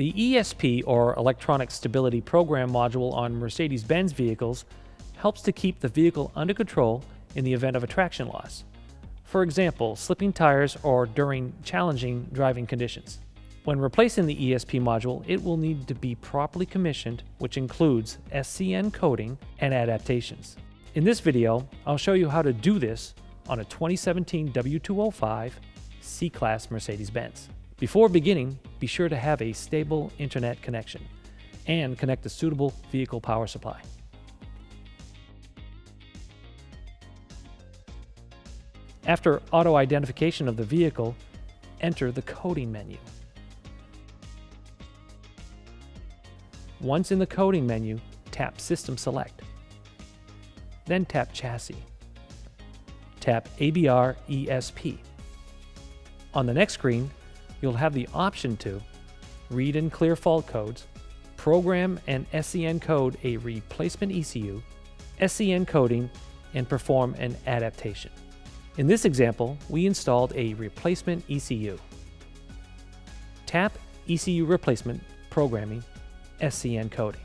The ESP, or Electronic Stability Program module on Mercedes Benz vehicles, helps to keep the vehicle under control in the event of a traction loss. For example, slipping tires or during challenging driving conditions. When replacing the ESP module, it will need to be properly commissioned, which includes SCN coding and adaptations. In this video, I'll show you how to do this on a 2017 W205 C-Class Mercedes-Benz. Before beginning, be sure to have a stable internet connection and connect a suitable vehicle power supply. After auto-identification of the vehicle, enter the coding menu. Once in the coding menu, tap System Select. Then tap Chassis. Tap ABR ESP. On the next screen, you'll have the option to read and clear fault codes, program and SCN code a replacement ECU, SCN coding, and perform an adaptation. In this example, we installed a replacement ECU. Tap ECU Replacement Programming SCN Coding.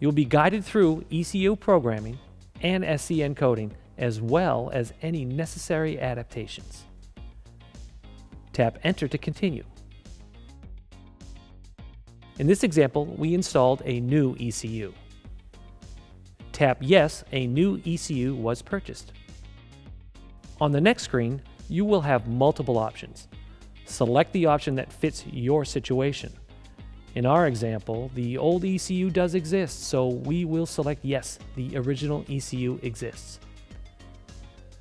You'll be guided through ECU programming and SCN coding as well as any necessary adaptations. Tap Enter to continue. In this example, we installed a new ECU. Tap Yes, a new ECU was purchased. On the next screen, you will have multiple options. Select the option that fits your situation. In our example, the old ECU does exist, so we will select yes, the original ECU exists.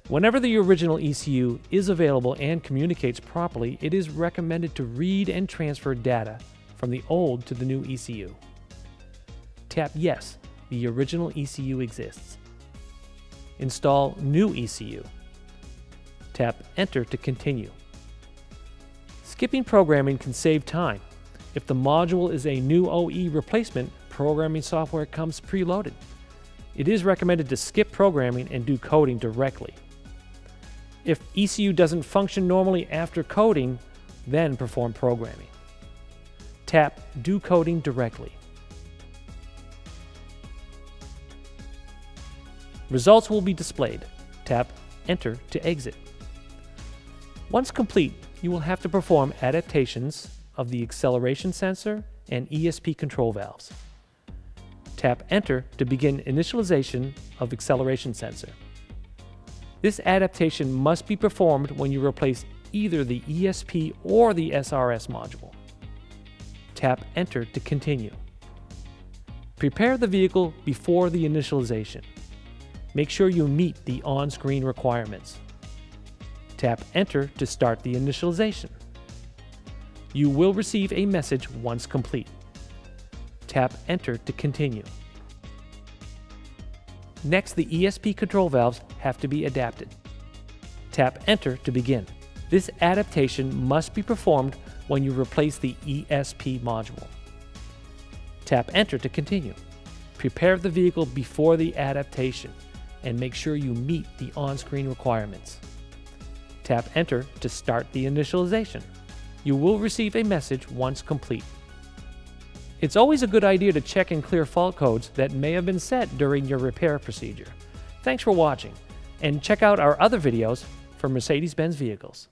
Whenever the original ECU is available and communicates properly, it is recommended to read and transfer data from the old to the new ECU. Tap Yes, the original ECU exists. Install New ECU. Tap Enter to continue. Skipping programming can save time. If the module is a new OE replacement, programming software comes preloaded. It is recommended to skip programming and do coding directly. If ECU doesn't function normally after coding, then perform programming. Tap Do Coding directly. Results will be displayed. Tap Enter to exit. Once complete, you will have to perform adaptations of the acceleration sensor and ESP control valves. Tap Enter to begin initialization of acceleration sensor. This adaptation must be performed when you replace either the ESP or the SRS module. Tap Enter to continue. Prepare the vehicle before the initialization. Make sure you meet the on-screen requirements. Tap Enter to start the initialization. You will receive a message once complete. Tap Enter to continue. Next, the ESP control valves have to be adapted. Tap Enter to begin. This adaptation must be performed when you replace the ESP module. Tap Enter to continue. Prepare the vehicle before the adaptation and make sure you meet the on-screen requirements. Tap Enter to start the initialization. You will receive a message once complete. It's always a good idea to check and clear fault codes that may have been set during your repair procedure. Thanks for watching, and check out our other videos for Mercedes-Benz vehicles.